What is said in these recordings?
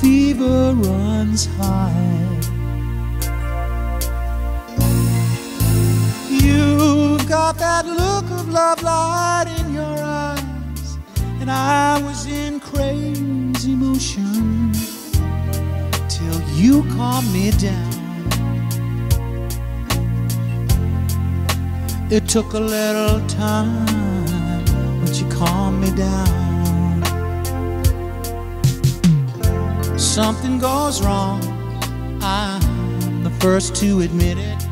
fever runs high. You've got that look of love light in your eyes, and I was in crazy motion till you calmed me down. It took a little time, but you calmed me down. Something goes wrong, I'm the first to admit it.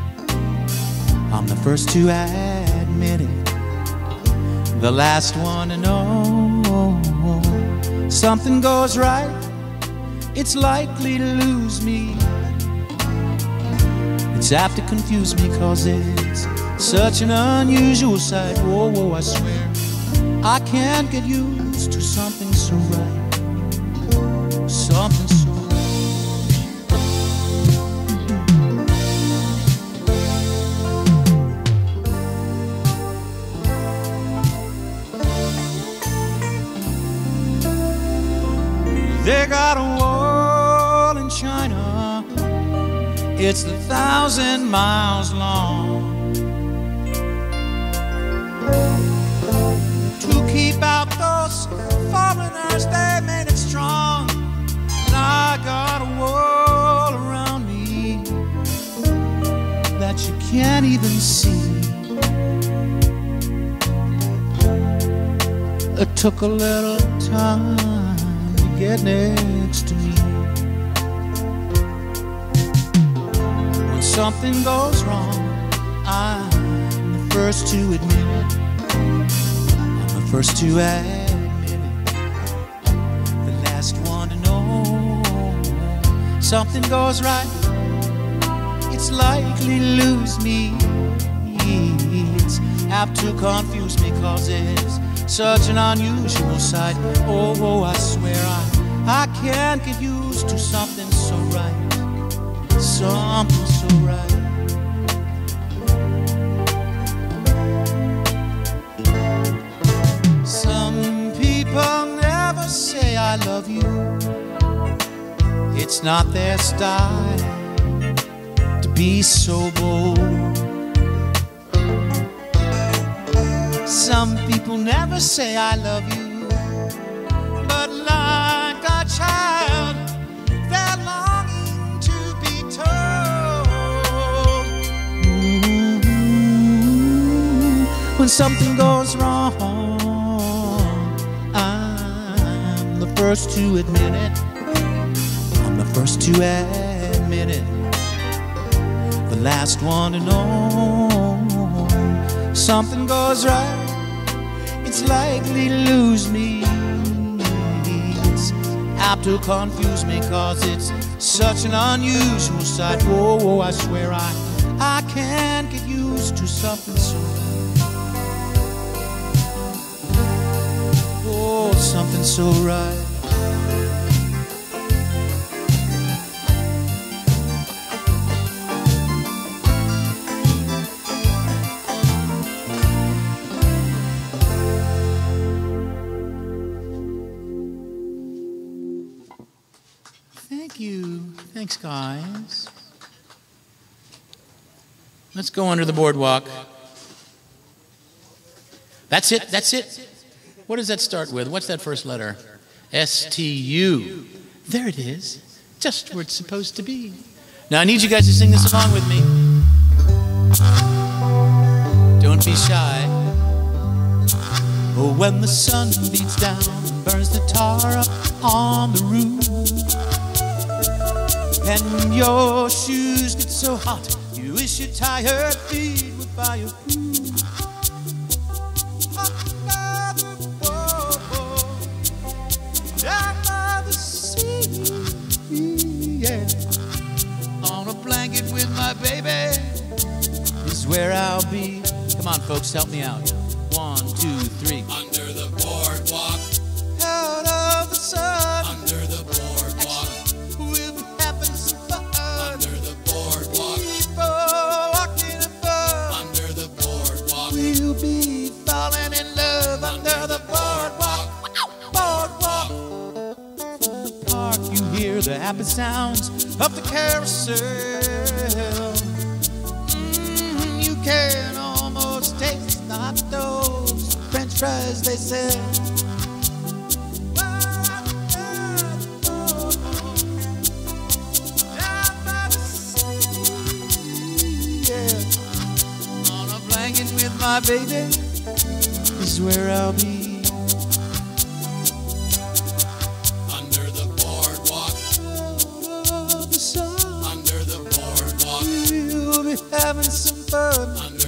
I'm the first to admit it. The last one to know something goes right, it's likely to lose me. It's apt to confuse me cause it's such an unusual sight. Whoa, whoa, I swear I can't get used to something so right. They got a wall in China. It's a thousand miles long. To keep out those foreigners, they made can't even see. It took a little time to get next to me. When something goes wrong, I'm the first to admit it. I'm the first to admit it. The last one to know something goes right. It's likely lose me. It's apt to confuse me cause it's such an unusual sight. Oh, oh, I swear I, I can't get used to something so right. Something so right. Some people never say I love you. It's not their style be so bold. Some people never say I love you, but like a child, they're longing to be told. Ooh, when something goes wrong, I'm the first to admit it. I'm the first to admit it. The last one to know something goes right it's likely to lose me. It's apt to confuse me cause it's such an unusual sight. Whoa, whoa, I swear I, I can't get used to something so. Oh, something so right. Thank you. Thanks, guys. Let's go under the boardwalk. That's it. That's it. What does that start with? What's that first letter? S T U. There it is. Just where it's supposed to be. Now I need you guys to sing this along with me. Don't be shy. Oh, when the sun beats down burns the tar up on the roof. And your shoes get so hot, you wish your tired feet would fireproof. Under the boardwalk, under the sea, yeah. On a blanket with my baby is where I'll be. Come on, folks, help me out. One, two, three. Under the We'll be falling in love under the boardwalk. Boardwalk. From the park, you hear the happy sounds of the carousel. Mm, you can almost taste the hot dogs, French fries they sell. My baby is where I'll be. Under the boardwalk, the sun, under the boardwalk, we'll be having some fun. under